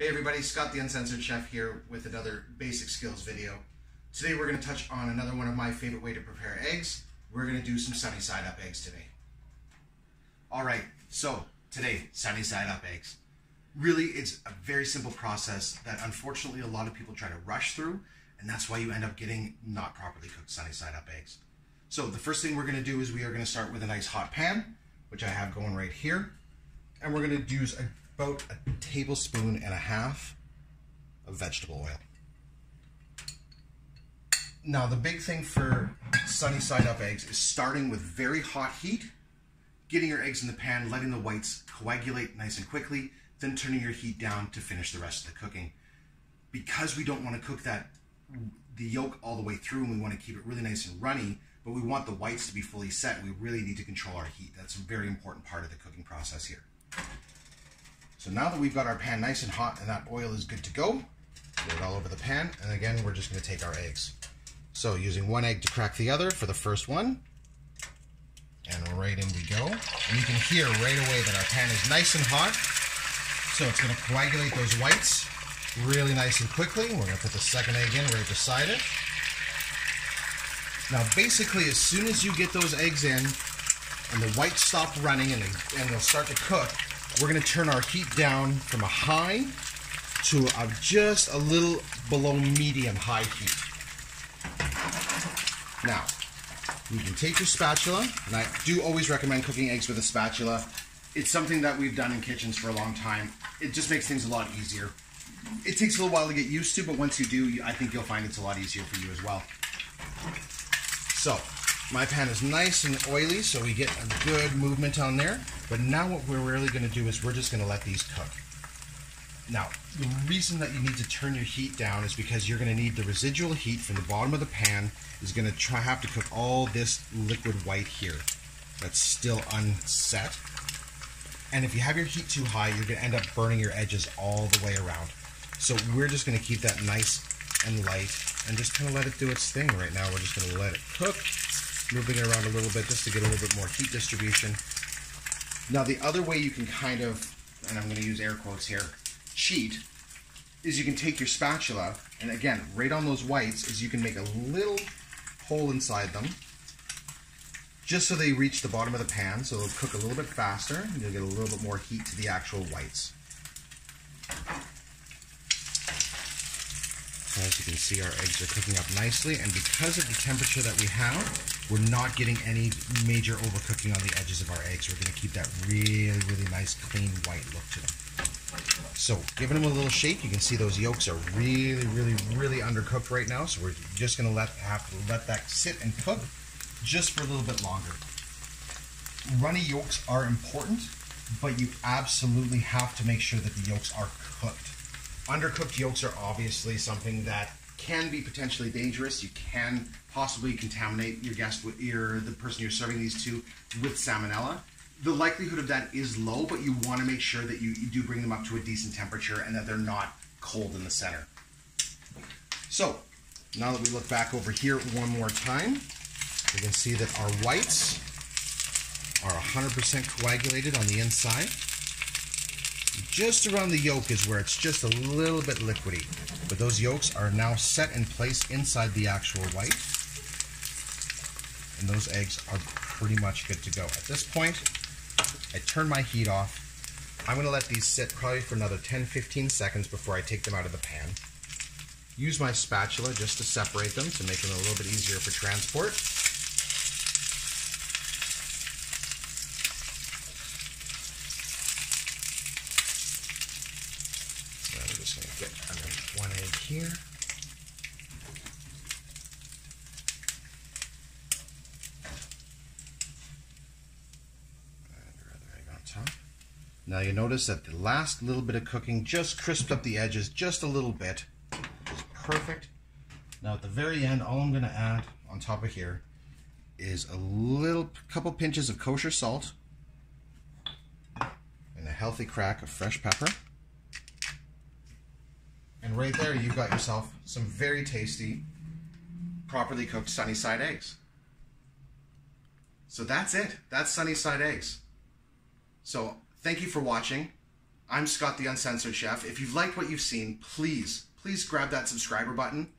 Hey everybody, Scott the Uncensored Chef here with another basic skills video. Today we're going to touch on another one of my favorite way to prepare eggs. We're going to do some sunny side up eggs today. Alright, so today, sunny side up eggs. Really, it's a very simple process that unfortunately a lot of people try to rush through and that's why you end up getting not properly cooked sunny side up eggs. So the first thing we're going to do is we are going to start with a nice hot pan, which I have going right here. And we're going to use about a tablespoon and a half of vegetable oil. Now the big thing for sunny side up eggs is starting with very hot heat, getting your eggs in the pan, letting the whites coagulate nice and quickly, then turning your heat down to finish the rest of the cooking. Because we don't want to cook that the yolk all the way through and we want to keep it really nice and runny, but we want the whites to be fully set. We really need to control our heat. That's a very important part of the cooking process here. So now that we've got our pan nice and hot and that oil is good to go, get it all over the pan. And again, we're just gonna take our eggs. So using one egg to crack the other for the first one. And right in we go. And you can hear right away that our pan is nice and hot. So it's gonna coagulate those whites really nice and quickly. We're gonna put the second egg in right beside it. Now, basically, as soon as you get those eggs in and the whites stop running and, they, and they'll start to cook, we're going to turn our heat down from a high to a, just a little below medium high heat. Now, you can take your spatula, and I do always recommend cooking eggs with a spatula. It's something that we've done in kitchens for a long time. It just makes things a lot easier. It takes a little while to get used to, but once you do, I think you'll find it's a lot easier for you as well. So my pan is nice and oily, so we get a good movement on there. But now what we're really going to do is we're just going to let these cook. Now, the reason that you need to turn your heat down is because you're going to need the residual heat from the bottom of the pan is going to try have to cook all this liquid white here that's still unset. And if you have your heat too high, you're going to end up burning your edges all the way around. So we're just going to keep that nice and light and just kind of let it do its thing right now. We're just going to let it cook, moving it around a little bit just to get a little bit more heat distribution. Now the other way you can kind of, and I'm going to use air quotes here, cheat, is you can take your spatula, and again, right on those whites, is you can make a little hole inside them, just so they reach the bottom of the pan, so they'll cook a little bit faster, and you'll get a little bit more heat to the actual whites. As you can see, our eggs are cooking up nicely, and because of the temperature that we have, we're not getting any major overcooking on the edges of our eggs. We're going to keep that really, really nice, clean, white look to them. So, giving them a little shake, you can see those yolks are really, really, really undercooked right now. So we're just going to let have to let that sit and cook just for a little bit longer. Runny yolks are important, but you absolutely have to make sure that the yolks are cooked. Undercooked yolks are obviously something that can be potentially dangerous. You can possibly contaminate your guest with your the person you're serving these to with salmonella. The likelihood of that is low, but you want to make sure that you, you do bring them up to a decent temperature and that they're not cold in the center. So, now that we look back over here one more time, we can see that our whites are 100% coagulated on the inside. Just around the yolk is where it's just a little bit liquidy. But those yolks are now set in place inside the actual white. And those eggs are pretty much good to go. At this point, I turn my heat off. I'm going to let these sit probably for another 10-15 seconds before I take them out of the pan. Use my spatula just to separate them to make them a little bit easier for transport. Here. And another egg on top. Now you notice that the last little bit of cooking just crisped up the edges just a little bit, which is perfect. Now at the very end, all I'm going to add on top of here is a little couple pinches of kosher salt and a healthy crack of fresh pepper. And right there, you've got yourself some very tasty, properly cooked sunny side eggs. So that's it. That's sunny side eggs. So thank you for watching. I'm Scott the Uncensored Chef. If you've liked what you've seen, please, please grab that subscriber button,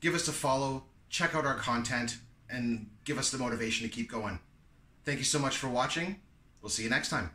give us a follow, check out our content, and give us the motivation to keep going. Thank you so much for watching. We'll see you next time.